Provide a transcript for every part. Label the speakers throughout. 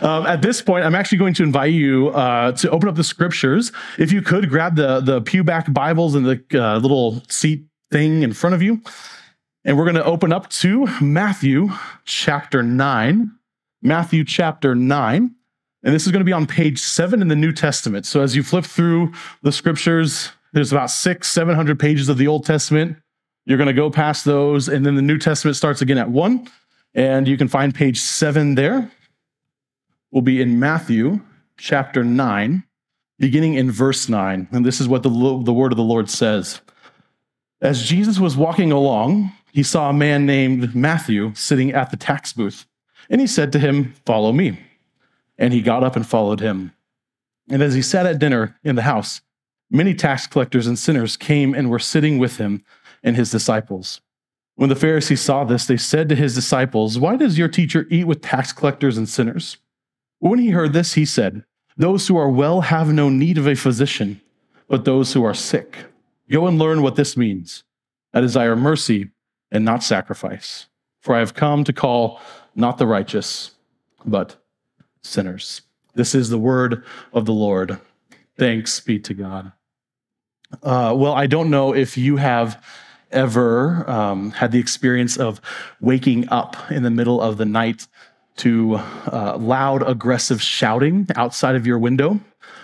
Speaker 1: Um, at this point, I'm actually going to invite you uh, to open up the scriptures. If you could, grab the, the pew back Bibles and the uh, little seat thing in front of you. And we're going to open up to Matthew chapter 9. Matthew chapter 9. And this is going to be on page 7 in the New Testament. So as you flip through the scriptures, there's about six, 700 pages of the Old Testament. You're going to go past those. And then the New Testament starts again at 1. And you can find page 7 there. We'll be in Matthew chapter 9, beginning in verse 9. And this is what the, the word of the Lord says. As Jesus was walking along, he saw a man named Matthew sitting at the tax booth. And he said to him, Follow me. And he got up and followed him. And as he sat at dinner in the house, many tax collectors and sinners came and were sitting with him and his disciples. When the Pharisees saw this, they said to his disciples, Why does your teacher eat with tax collectors and sinners? When he heard this, he said, Those who are well have no need of a physician, but those who are sick. Go and learn what this means. I desire mercy and not sacrifice, for I have come to call not the righteous, but sinners. This is the word of the Lord. Thanks be to God. Uh, well, I don't know if you have ever um, had the experience of waking up in the middle of the night to uh, loud, aggressive shouting outside of your window,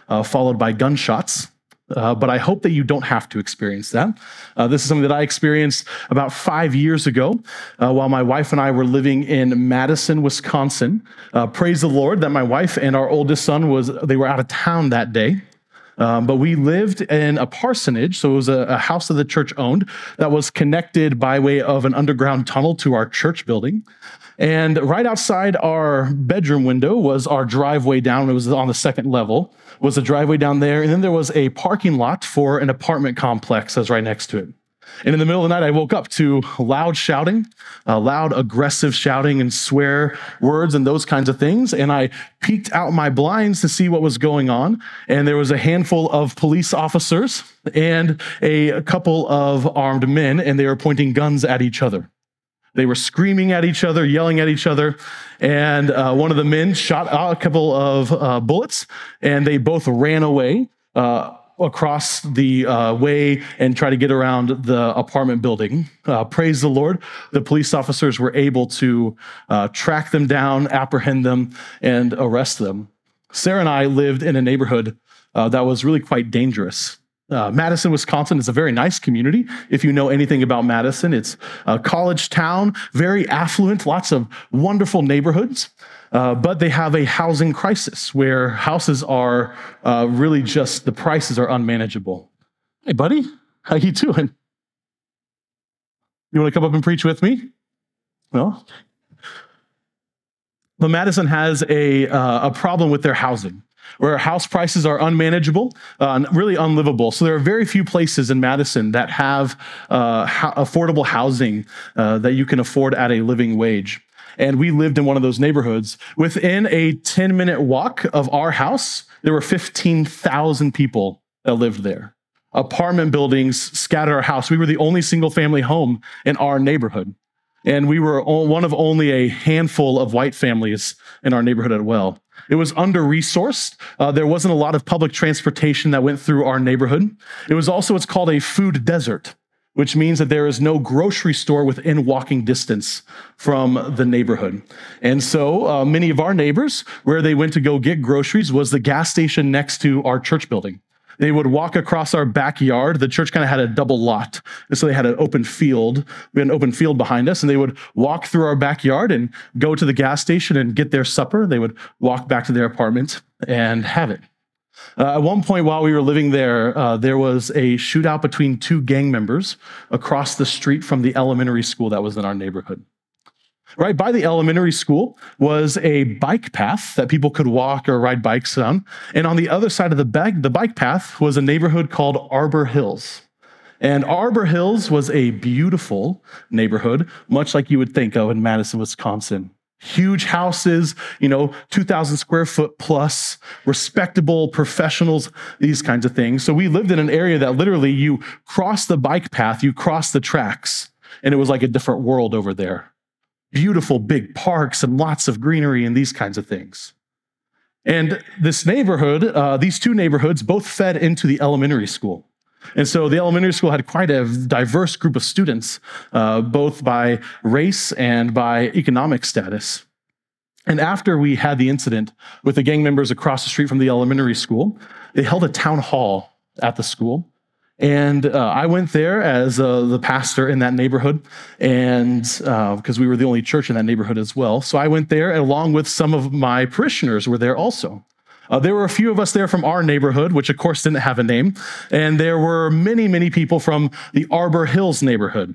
Speaker 1: uh, followed by gunshots. Uh, but I hope that you don't have to experience that. Uh, this is something that I experienced about five years ago uh, while my wife and I were living in Madison, Wisconsin. Uh, praise the Lord that my wife and our oldest son was they were out of town that day. Um, but we lived in a parsonage, so it was a, a house that the church owned that was connected by way of an underground tunnel to our church building. And right outside our bedroom window was our driveway down. It was on the second level, was a driveway down there. And then there was a parking lot for an apartment complex that's right next to it. And in the middle of the night, I woke up to loud shouting, uh, loud aggressive shouting and swear words and those kinds of things. And I peeked out my blinds to see what was going on. And there was a handful of police officers and a couple of armed men, and they were pointing guns at each other. They were screaming at each other, yelling at each other. And uh, one of the men shot a couple of uh, bullets, and they both ran away uh, across the uh, way and try to get around the apartment building. Uh, praise the Lord. The police officers were able to uh, track them down, apprehend them, and arrest them. Sarah and I lived in a neighborhood that was really quite dangerous. Uh, Madison, Wisconsin is a very nice community. If you know anything about Madison, it's a college town, very affluent, lots of wonderful neighborhoods. Uh, but they have a housing crisis where houses are uh, really just the prices are unmanageable. Hey, buddy, how you doing? You want to come up and preach with me? No. But Madison has a, uh, a problem with their housing where house prices are unmanageable, uh, really unlivable. So there are very few places in Madison that have uh, ha- affordable housing uh, that you can afford at a living wage. And we lived in one of those neighborhoods. Within a 10 minute walk of our house, there were 15,000 people that lived there. Apartment buildings scattered our house. We were the only single family home in our neighborhood. And we were one of only a handful of white families in our neighborhood as well. It was under resourced. Uh, there wasn't a lot of public transportation that went through our neighborhood. It was also what's called a food desert, which means that there is no grocery store within walking distance from the neighborhood. And so uh, many of our neighbors, where they went to go get groceries, was the gas station next to our church building. They would walk across our backyard. The church kind of had a double lot. And so they had an open field. We had an open field behind us, and they would walk through our backyard and go to the gas station and get their supper. They would walk back to their apartment and have it. Uh, at one point, while we were living there, uh, there was a shootout between two gang members across the street from the elementary school that was in our neighborhood. Right by the elementary school was a bike path that people could walk or ride bikes on. And on the other side of the, bike, the bike path was a neighborhood called Arbor Hills. And Arbor Hills was a beautiful neighborhood, much like you would think of in Madison, Wisconsin. Huge houses, you know, 2,000 square foot plus, respectable professionals, these kinds of things. So we lived in an area that literally you cross the bike path, you cross the tracks, and it was like a different world over there beautiful big parks and lots of greenery and these kinds of things. And this neighborhood, uh, these two neighborhoods, both fed into the elementary school. And so the elementary school had quite a diverse group of students, uh, both by race and by economic status. And after we had the incident with the gang members across the street from the elementary school, they held a town hall at the school. And uh, I went there as uh, the pastor in that neighborhood, and because uh, we were the only church in that neighborhood as well. So I went there along with some of my parishioners were there also. Uh, there were a few of us there from our neighborhood, which of course didn't have a name. And there were many, many people from the Arbor Hills neighborhood,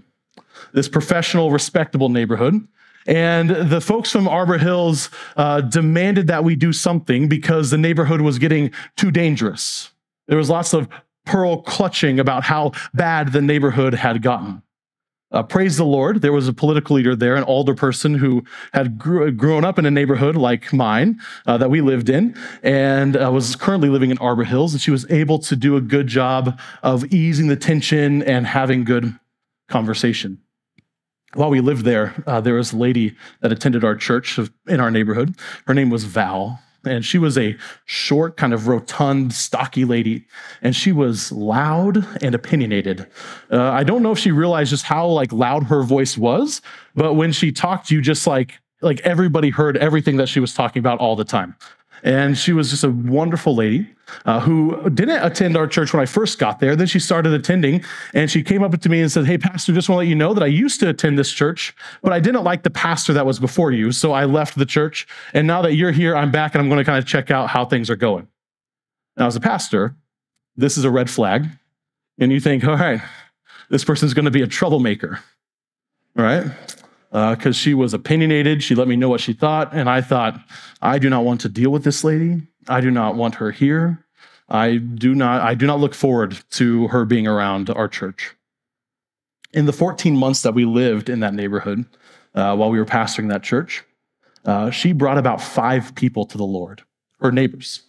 Speaker 1: this professional, respectable neighborhood. And the folks from Arbor Hills uh, demanded that we do something because the neighborhood was getting too dangerous. There was lots of pearl clutching about how bad the neighborhood had gotten. Uh, praise the Lord, there was a political leader there, an older person who had grown up in a neighborhood like mine uh, that we lived in and uh, was currently living in Arbor Hills. And she was able to do a good job of easing the tension and having good conversation. While we lived there, uh, there was a lady that attended our church in our neighborhood. Her name was Val. And she was a short, kind of rotund, stocky lady, and she was loud and opinionated. Uh, I don't know if she realized just how like loud her voice was, but when she talked, you just like like everybody heard everything that she was talking about all the time. And she was just a wonderful lady uh, who didn't attend our church when I first got there. Then she started attending and she came up to me and said, Hey, Pastor, just want to let you know that I used to attend this church, but I didn't like the pastor that was before you. So I left the church. And now that you're here, I'm back and I'm going to kind of check out how things are going. Now, as a pastor, this is a red flag. And you think, All right, this person's going to be a troublemaker. All right because uh, she was opinionated. She let me know what she thought. And I thought, I do not want to deal with this lady. I do not want her here. I do not, I do not look forward to her being around our church. In the 14 months that we lived in that neighborhood uh, while we were pastoring that church, uh, she brought about five people to the Lord, her neighbors,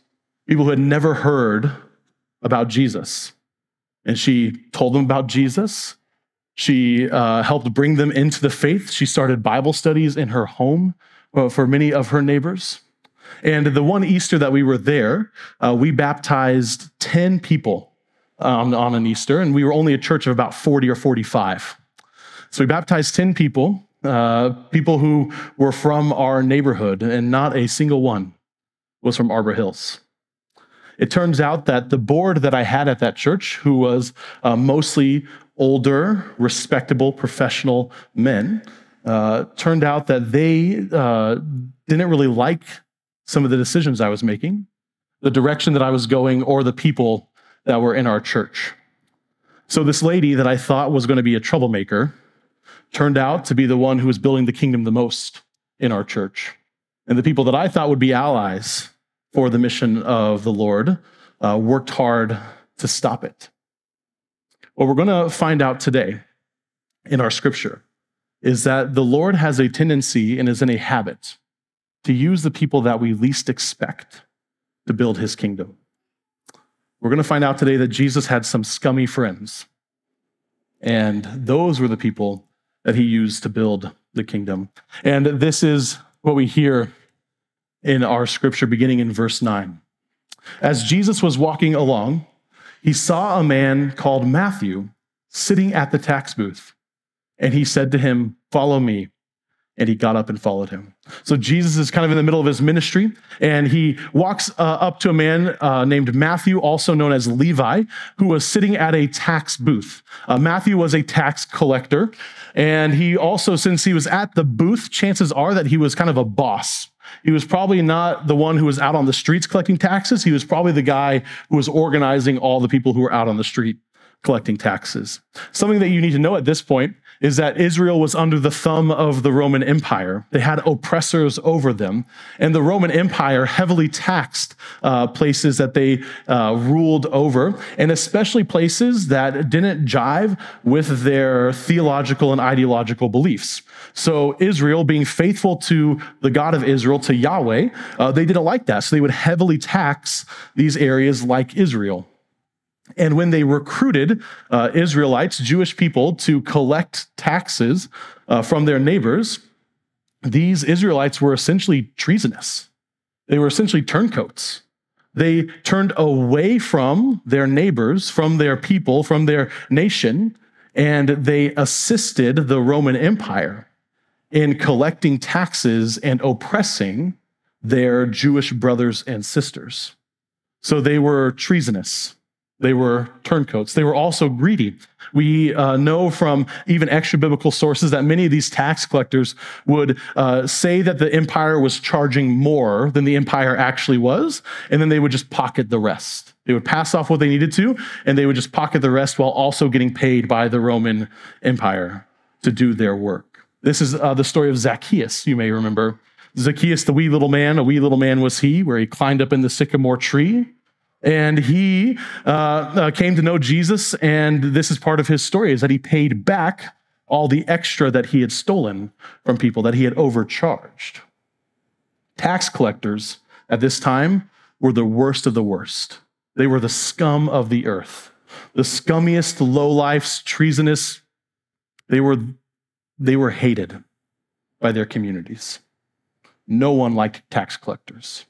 Speaker 1: people who had never heard about Jesus. And she told them about Jesus. She uh, helped bring them into the faith. She started Bible studies in her home uh, for many of her neighbors. And the one Easter that we were there, uh, we baptized 10 people um, on an Easter, and we were only a church of about 40 or 45. So we baptized 10 people, uh, people who were from our neighborhood, and not a single one was from Arbor Hills. It turns out that the board that I had at that church, who was uh, mostly older, respectable, professional men, uh, turned out that they uh, didn't really like some of the decisions I was making, the direction that I was going, or the people that were in our church. So, this lady that I thought was going to be a troublemaker turned out to be the one who was building the kingdom the most in our church. And the people that I thought would be allies for the mission of the Lord uh, worked hard to stop it. What we're going to find out today in our scripture is that the Lord has a tendency and is in a habit to use the people that we least expect to build his kingdom. We're going to find out today that Jesus had some scummy friends, and those were the people that he used to build the kingdom. And this is what we hear in our scripture beginning in verse 9. As Jesus was walking along, he saw a man called Matthew sitting at the tax booth. And he said to him, Follow me. And he got up and followed him. So Jesus is kind of in the middle of his ministry, and he walks uh, up to a man uh, named Matthew, also known as Levi, who was sitting at a tax booth. Uh, Matthew was a tax collector, and he also, since he was at the booth, chances are that he was kind of a boss he was probably not the one who was out on the streets collecting taxes. He was probably the guy who was organizing all the people who were out on the street collecting taxes. Something that you need to know at this point is that Israel was under the thumb of the Roman Empire. They had oppressors over them, and the Roman Empire heavily taxed uh, places that they uh, ruled over, and especially places that didn't jive with their theological and ideological beliefs. So, Israel, being faithful to the God of Israel, to Yahweh, uh, they didn't like that. So, they would heavily tax these areas like Israel. And when they recruited uh, Israelites, Jewish people, to collect taxes uh, from their neighbors, these Israelites were essentially treasonous. They were essentially turncoats. They turned away from their neighbors, from their people, from their nation, and they assisted the Roman Empire in collecting taxes and oppressing their Jewish brothers and sisters. So they were treasonous. They were turncoats. They were also greedy. We uh, know from even extra biblical sources that many of these tax collectors would uh, say that the empire was charging more than the empire actually was, and then they would just pocket the rest. They would pass off what they needed to, and they would just pocket the rest while also getting paid by the Roman Empire to do their work. This is uh, the story of Zacchaeus, you may remember. Zacchaeus, the wee little man, a wee little man was he, where he climbed up in the sycamore tree and he uh, uh, came to know Jesus, and this is part of his story: is that he paid back all the extra that he had stolen from people, that he had overcharged. Tax collectors at this time were the worst of the worst. They were the scum of the earth, the scummiest, low-lifes, treasonous. They were, they were hated by their communities. No one liked tax collectors.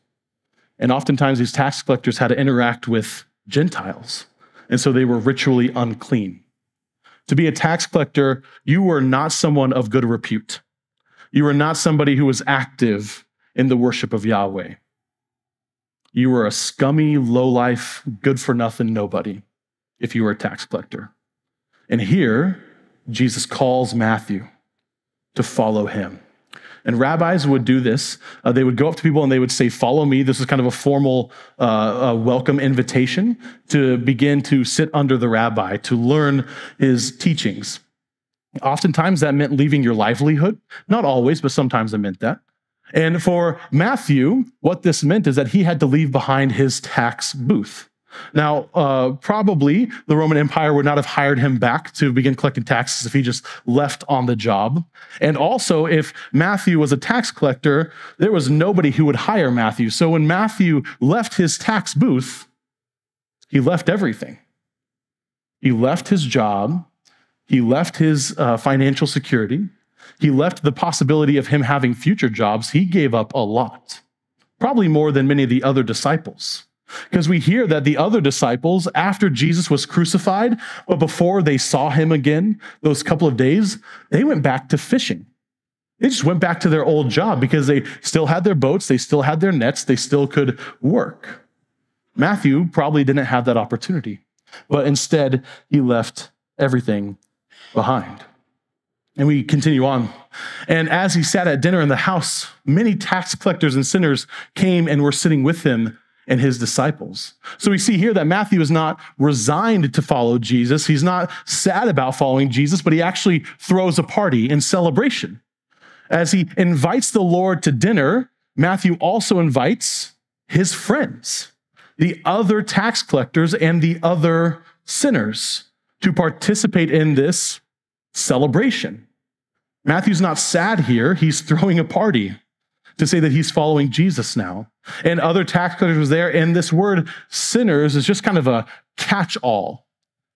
Speaker 1: And oftentimes, these tax collectors had to interact with Gentiles. And so they were ritually unclean. To be a tax collector, you were not someone of good repute. You were not somebody who was active in the worship of Yahweh. You were a scummy, low-life, good for nothing nobody if you were a tax collector. And here, Jesus calls Matthew to follow him. And rabbis would do this. Uh, they would go up to people and they would say, Follow me. This is kind of a formal uh, welcome invitation to begin to sit under the rabbi, to learn his teachings. Oftentimes that meant leaving your livelihood. Not always, but sometimes it meant that. And for Matthew, what this meant is that he had to leave behind his tax booth. Now, uh, probably the Roman Empire would not have hired him back to begin collecting taxes if he just left on the job. And also, if Matthew was a tax collector, there was nobody who would hire Matthew. So when Matthew left his tax booth, he left everything. He left his job, he left his uh, financial security, he left the possibility of him having future jobs. He gave up a lot, probably more than many of the other disciples. Because we hear that the other disciples, after Jesus was crucified, but before they saw him again, those couple of days, they went back to fishing. They just went back to their old job because they still had their boats, they still had their nets, they still could work. Matthew probably didn't have that opportunity, but instead, he left everything behind. And we continue on. And as he sat at dinner in the house, many tax collectors and sinners came and were sitting with him and his disciples. So we see here that Matthew is not resigned to follow Jesus. He's not sad about following Jesus, but he actually throws a party in celebration. As he invites the Lord to dinner, Matthew also invites his friends, the other tax collectors and the other sinners, to participate in this celebration. Matthew's not sad here, he's throwing a party to say that he's following Jesus now. And other tax collectors was there. And this word sinners is just kind of a catch all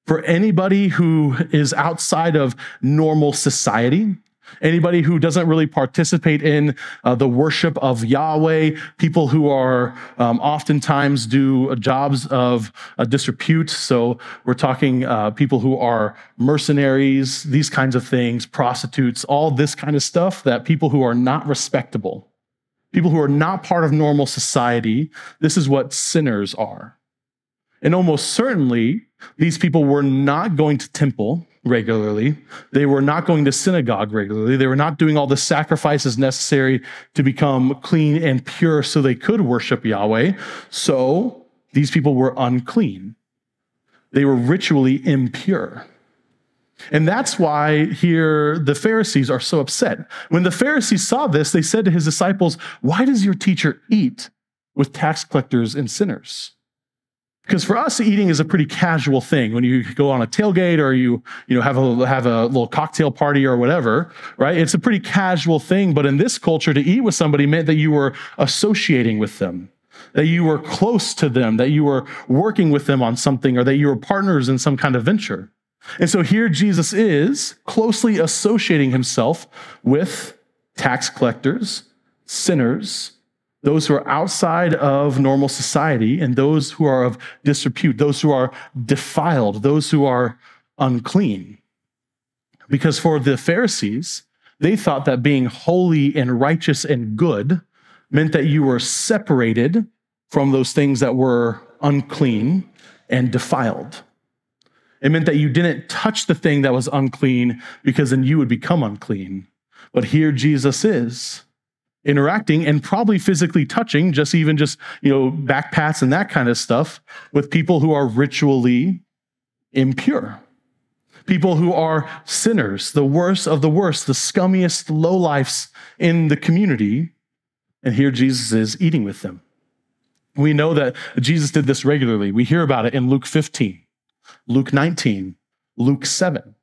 Speaker 1: for anybody who is outside of normal society. Anybody who doesn't really participate in uh, the worship of Yahweh, people who are um, oftentimes do jobs of uh, disrepute. So we're talking uh, people who are mercenaries, these kinds of things, prostitutes, all this kind of stuff that people who are not respectable people who are not part of normal society, this is what sinners are. And almost certainly, these people were not going to temple regularly. They were not going to synagogue regularly. They were not doing all the sacrifices necessary to become clean and pure so they could worship Yahweh. So these people were unclean. They were ritually impure. And that's why here the Pharisees are so upset. When the Pharisees saw this, they said to his disciples, Why does your teacher eat with tax collectors and sinners? Because for us, eating is a pretty casual thing. When you go on a tailgate or you, you know, have a, have a little cocktail party or whatever, right? It's a pretty casual thing. But in this culture, to eat with somebody meant that you were associating with them, that you were close to them, that you were working with them on something, or that you were partners in some kind of venture. And so here Jesus is closely associating himself with tax collectors, sinners, those who are outside of normal society, and those who are of disrepute, those who are defiled, those who are unclean. Because for the Pharisees, they thought that being holy and righteous and good meant that you were separated from those things that were unclean and defiled. It meant that you didn't touch the thing that was unclean because then you would become unclean. But here Jesus is interacting and probably physically touching, just even just, you know, back pats and that kind of stuff with people who are ritually impure. People who are sinners, the worst of the worst, the scummiest lowlifes in the community. And here Jesus is eating with them. We know that Jesus did this regularly. We hear about it in Luke 15, Luke 19, Luke 7.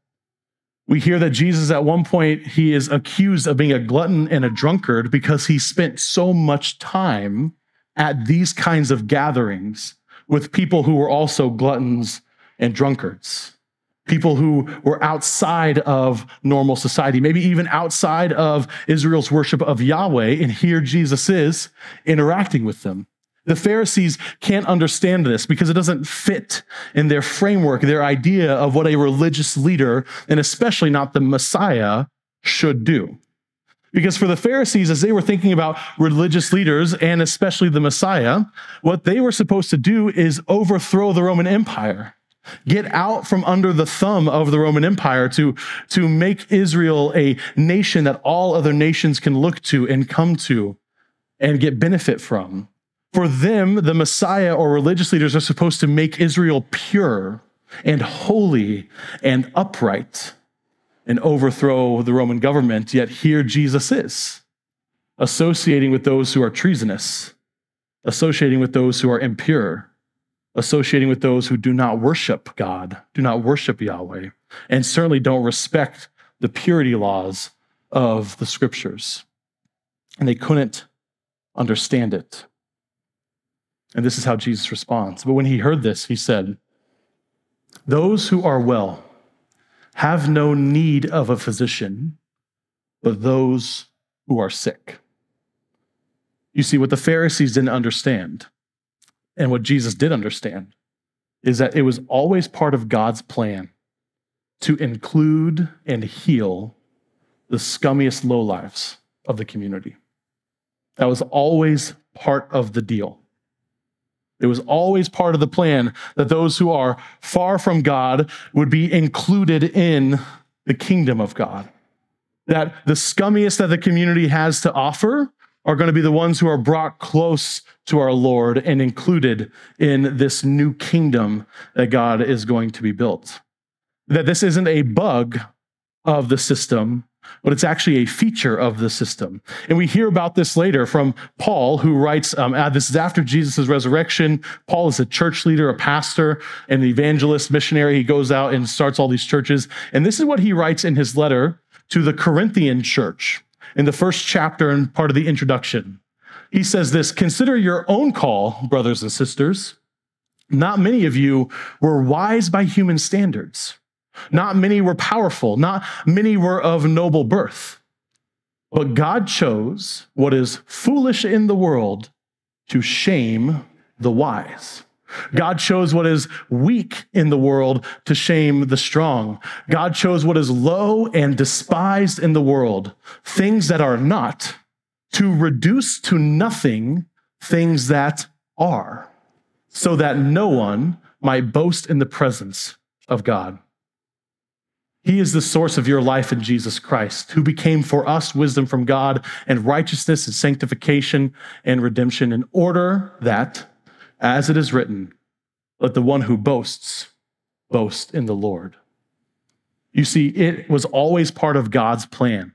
Speaker 1: We hear that Jesus, at one point, he is accused of being a glutton and a drunkard because he spent so much time at these kinds of gatherings with people who were also gluttons and drunkards, people who were outside of normal society, maybe even outside of Israel's worship of Yahweh. And here Jesus is interacting with them. The Pharisees can't understand this because it doesn't fit in their framework, their idea of what a religious leader, and especially not the Messiah, should do. Because for the Pharisees, as they were thinking about religious leaders and especially the Messiah, what they were supposed to do is overthrow the Roman Empire, get out from under the thumb of the Roman Empire to, to make Israel a nation that all other nations can look to and come to and get benefit from. For them, the Messiah or religious leaders are supposed to make Israel pure and holy and upright and overthrow the Roman government. Yet here Jesus is, associating with those who are treasonous, associating with those who are impure, associating with those who do not worship God, do not worship Yahweh, and certainly don't respect the purity laws of the scriptures. And they couldn't understand it. And this is how Jesus responds. But when he heard this, he said, Those who are well have no need of a physician, but those who are sick. You see, what the Pharisees didn't understand, and what Jesus did understand, is that it was always part of God's plan to include and heal the scummiest lowlifes of the community. That was always part of the deal. It was always part of the plan that those who are far from God would be included in the kingdom of God. That the scummiest that the community has to offer are going to be the ones who are brought close to our Lord and included in this new kingdom that God is going to be built. That this isn't a bug of the system, but it's actually a feature of the system. And we hear about this later from Paul, who writes, um, uh, this is after Jesus' resurrection. Paul is a church leader, a pastor, an evangelist, missionary. He goes out and starts all these churches. And this is what he writes in his letter to the Corinthian church in the first chapter and part of the introduction. He says this Consider your own call, brothers and sisters. Not many of you were wise by human standards. Not many were powerful, not many were of noble birth. But God chose what is foolish in the world to shame the wise. God chose what is weak in the world to shame the strong. God chose what is low and despised in the world, things that are not, to reduce to nothing things that are, so that no one might boast in the presence of God. He is the source of your life in Jesus Christ, who became for us wisdom from God and righteousness and sanctification and redemption, in order that, as it is written, let the one who boasts boast in the Lord. You see, it was always part of God's plan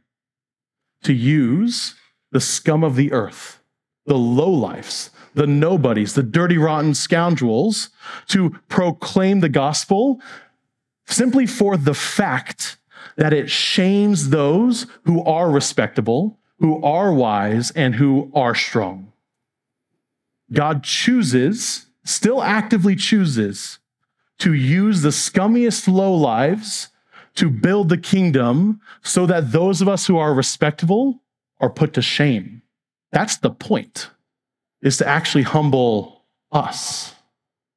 Speaker 1: to use the scum of the earth, the lowlifes, the nobodies, the dirty, rotten scoundrels, to proclaim the gospel simply for the fact that it shames those who are respectable, who are wise, and who are strong. God chooses, still actively chooses, to use the scummiest low lives to build the kingdom so that those of us who are respectable are put to shame. That's the point. is to actually humble us,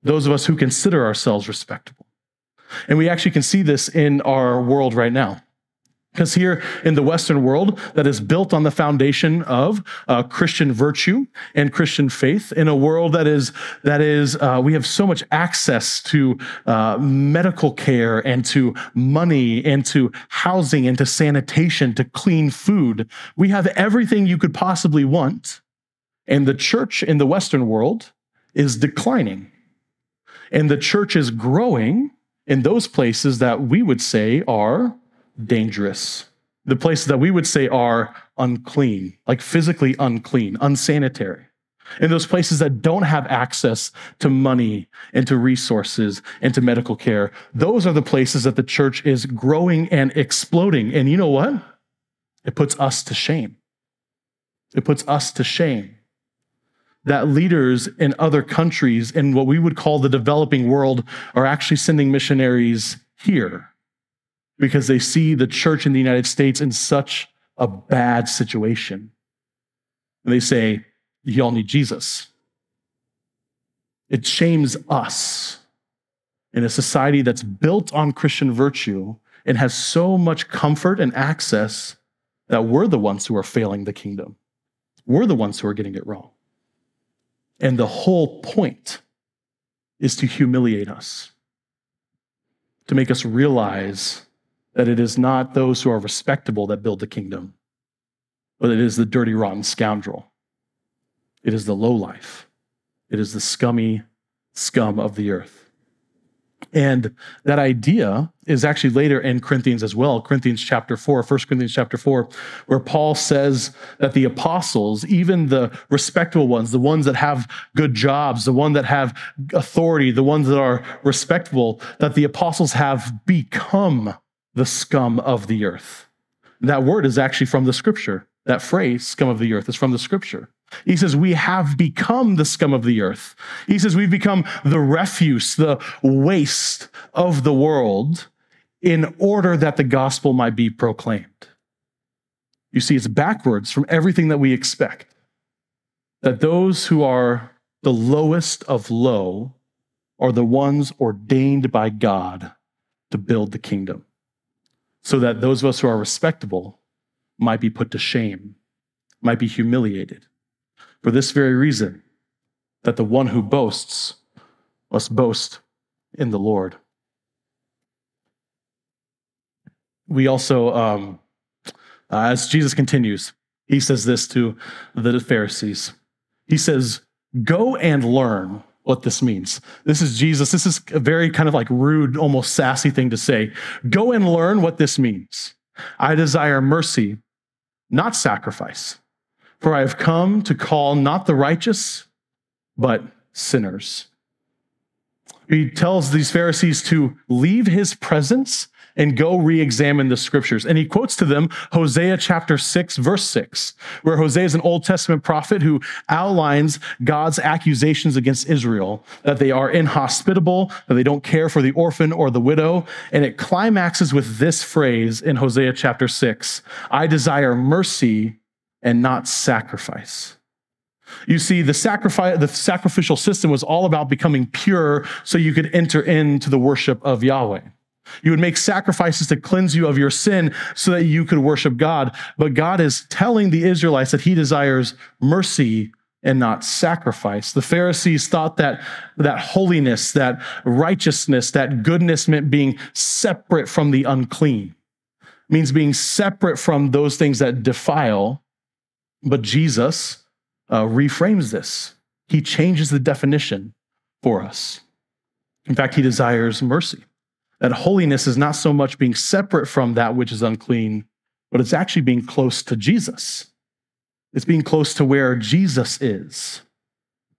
Speaker 1: those of us who consider ourselves respectable. And we actually can see this in our world right now. Because here in the Western world, that is built on the foundation of uh, Christian virtue and Christian faith, in a world that is that is uh, we have so much access to uh, medical care and to money and to housing and to sanitation to clean food. We have everything you could possibly want, and the church in the Western world is declining, and the church is growing in those places that we would say are dangerous. The places that we would say are unclean, like physically unclean, unsanitary. In those places that don't have access to money and to resources and to medical care, those are the places that the church is growing and exploding. And you know what? It puts us to shame. It puts us to shame that leaders in other countries in what we would call the developing world are actually sending missionaries here because they see the church in the United States in such a bad situation. And they say, Y'all need Jesus. It shames us in a society that's built on Christian virtue and has so much comfort and access that we're the ones who are failing the kingdom. We're the ones who are getting it wrong. And the whole point is to humiliate us, to make us realize that it is not those who are respectable that build the kingdom, but it is the dirty, rotten scoundrel. It is the lowlife. It is the scummy scum of the earth. And that idea is actually later in Corinthians as well, Corinthians chapter 4, 1 Corinthians chapter 4, where Paul says that the apostles, even the respectable ones, the ones that have good jobs, the ones that have authority, the ones that are respectable, that the apostles have become the scum of the earth. That word is actually from the scripture. That phrase, scum of the earth, is from the scripture. He says, We have become the scum of the earth. He says, We've become the refuse, the waste of the world in order that the gospel might be proclaimed. You see, it's backwards from everything that we expect. That those who are the lowest of low are the ones ordained by God to build the kingdom so that those of us who are respectable might be put to shame, might be humiliated. For this very reason, that the one who boasts must boast in the Lord. We also, um, uh, as Jesus continues, he says this to the Pharisees. He says, Go and learn what this means. This is Jesus. This is a very kind of like rude, almost sassy thing to say. Go and learn what this means. I desire mercy, not sacrifice. For I have come to call not the righteous, but sinners. He tells these Pharisees to leave his presence and go re examine the scriptures. And he quotes to them Hosea chapter 6, verse 6, where Hosea is an Old Testament prophet who outlines God's accusations against Israel that they are inhospitable, that they don't care for the orphan or the widow. And it climaxes with this phrase in Hosea chapter 6 I desire mercy and not sacrifice. You see, the, sacrifice, the sacrificial system was all about becoming pure so you could enter into the worship of Yahweh. You would make sacrifices to cleanse you of your sin so that you could worship God. But God is telling the Israelites that he desires mercy and not sacrifice. The Pharisees thought that that holiness, that righteousness, that goodness meant being separate from the unclean. It means being separate from those things that defile. But Jesus uh, reframes this. He changes the definition for us. In fact, he desires mercy. That holiness is not so much being separate from that which is unclean, but it's actually being close to Jesus. It's being close to where Jesus is.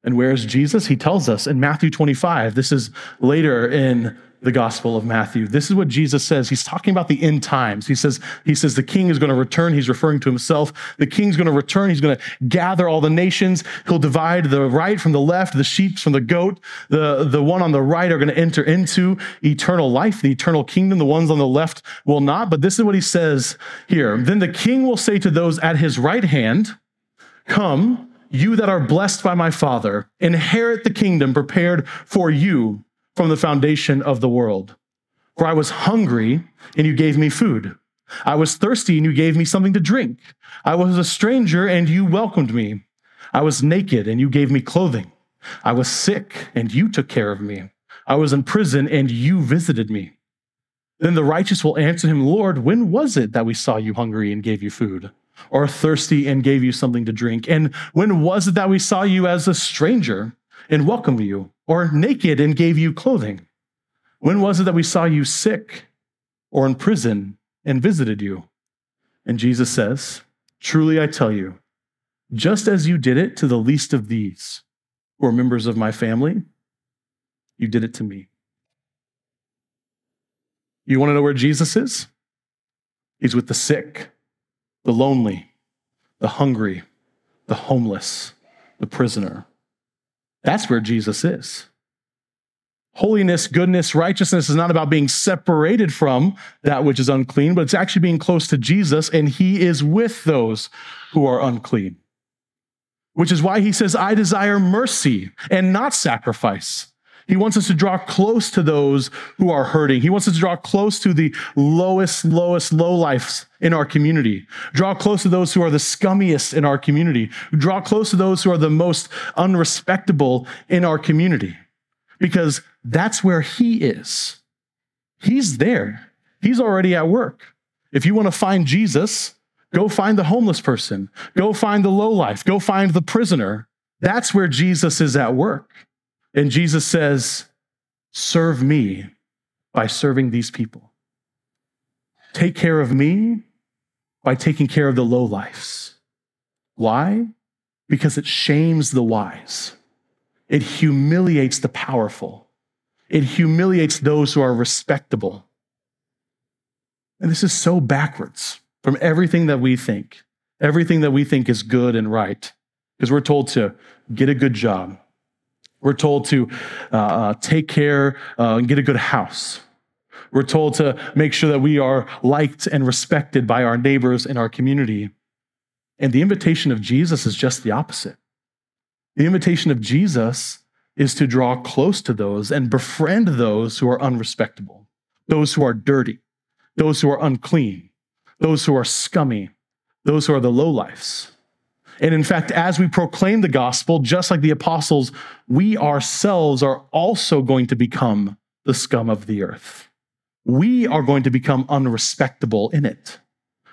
Speaker 1: And where is Jesus? He tells us in Matthew 25. This is later in the Gospel of Matthew. This is what Jesus says. He's talking about the end times. He says, he says the king is going to return. He's referring to himself. The king's going to return. He's going to gather all the nations. He'll divide the right from the left, the sheep from the goat. The, the one on the right are going to enter into eternal life, the eternal kingdom. The ones on the left will not. But this is what he says here. Then the king will say to those at his right hand, Come, you that are blessed by my Father, inherit the kingdom prepared for you from the foundation of the world. For I was hungry, and you gave me food. I was thirsty, and you gave me something to drink. I was a stranger, and you welcomed me. I was naked, and you gave me clothing. I was sick, and you took care of me. I was in prison, and you visited me. Then the righteous will answer him, Lord, when was it that we saw you hungry and gave you food? or thirsty and gave you something to drink? And when was it that we saw you as a stranger and welcomed you, or naked and gave you clothing? When was it that we saw you sick or in prison and visited you? And Jesus says, Truly I tell you, just as you did it to the least of these who are members of my family, you did it to me. You want to know where Jesus is? He's with the sick the lonely, the hungry, the homeless, the prisoner. That's where Jesus is. Holiness, goodness, righteousness is not about being separated from that which is unclean, but it's actually being close to Jesus, and he is with those who are unclean. Which is why he says, I desire mercy and not sacrifice. He wants us to draw close to those who are hurting. He wants us to draw close to the lowest, lowest, low lives in our community. Draw close to those who are the scummiest in our community. Draw close to those who are the most unrespectable in our community. Because that's where He is. He's there. He's already at work. If you want to find Jesus, go find the homeless person. Go find the low life. Go find the prisoner. That's where Jesus is at work. And Jesus says, Serve me by serving these people. Take care of me by taking care of the low lives. Why? Because it shames the wise, it humiliates the powerful, it humiliates those who are respectable. And this is so backwards from everything that we think, everything that we think is good and right, because we're told to get a good job, we're told to uh, uh, take care uh, and get a good house. We're told to make sure that we are liked and respected by our neighbors in our community. And the invitation of Jesus is just the opposite. The invitation of Jesus is to draw close to those and befriend those who are unrespectable, those who are dirty, those who are unclean, those who are scummy, those who are the lowlifes. And in fact, as we proclaim the gospel, just like the apostles, we ourselves are also going to become the scum of the earth. We are going to become unrespectable in it.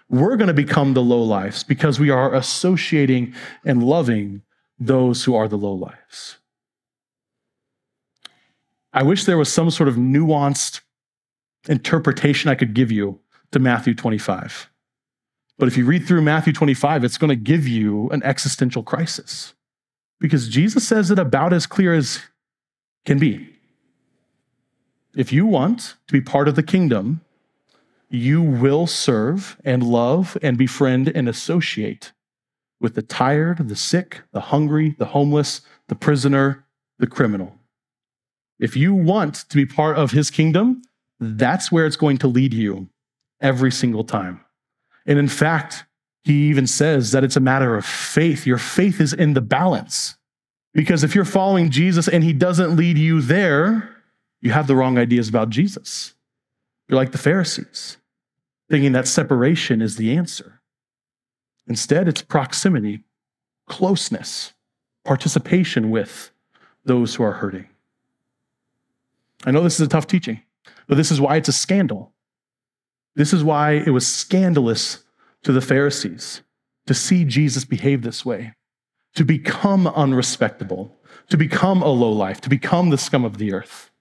Speaker 1: We're going to become the low lowlifes because we are associating and loving those who are the low lowlifes. I wish there was some sort of nuanced interpretation I could give you to Matthew 25. But if you read through Matthew 25, it's going to give you an existential crisis because Jesus says it about as clear as can be. If you want to be part of the kingdom, you will serve and love and befriend and associate with the tired, the sick, the hungry, the homeless, the prisoner, the criminal. If you want to be part of his kingdom, that's where it's going to lead you every single time. And in fact, he even says that it's a matter of faith. Your faith is in the balance. Because if you're following Jesus and he doesn't lead you there, you have the wrong ideas about Jesus. You're like the Pharisees, thinking that separation is the answer. Instead, it's proximity, closeness, participation with those who are hurting. I know this is a tough teaching, but this is why it's a scandal. This is why it was scandalous to the Pharisees to see Jesus behave this way, to become unrespectable, to become a low life, to become the scum of the earth.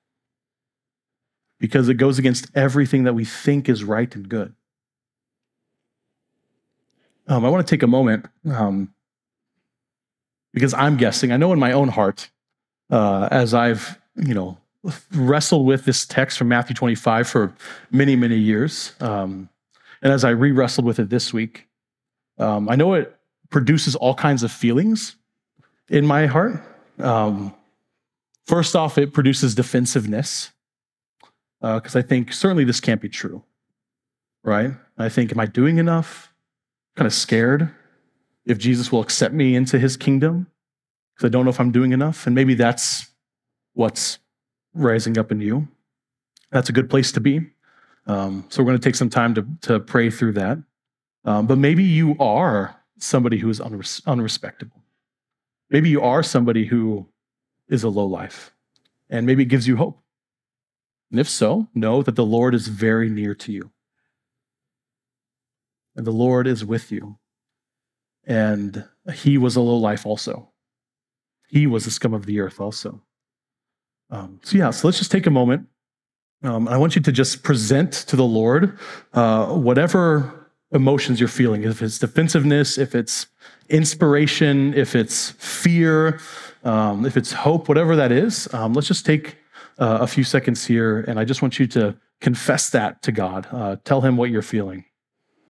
Speaker 1: Because it goes against everything that we think is right and good. Um, I want to take a moment um, because I'm guessing, I know in my own heart, uh, as I've, you know, wrestled with this text from Matthew 25 for many, many years. Um, and as I re wrestled with it this week, um, I know it produces all kinds of feelings in my heart. Um, first off, it produces defensiveness, because uh, I think certainly this can't be true, right? I think, am I doing enough? Kind of scared. if Jesus will accept me into his kingdom, because I don't know if I'm doing enough. And maybe that's what's rising up in you. That's a good place to be. Um, so we're going to take some time to, to pray through that. Um, but maybe you are somebody who is unres- unrespectable. Maybe you are somebody who is a low life, and maybe it gives you hope. And if so, know that the Lord is very near to you. And the Lord is with you. And he was a low life also. He was the scum of the earth also. Um, so, yeah, so let's just take a moment. Um, I want you to just present to the Lord uh, whatever emotions you're feeling. If it's defensiveness, if it's inspiration, if it's fear, um, if it's hope, whatever that is, um, let's just take uh, a few seconds here. And I just want you to confess that to God. Uh, tell Him what you're feeling.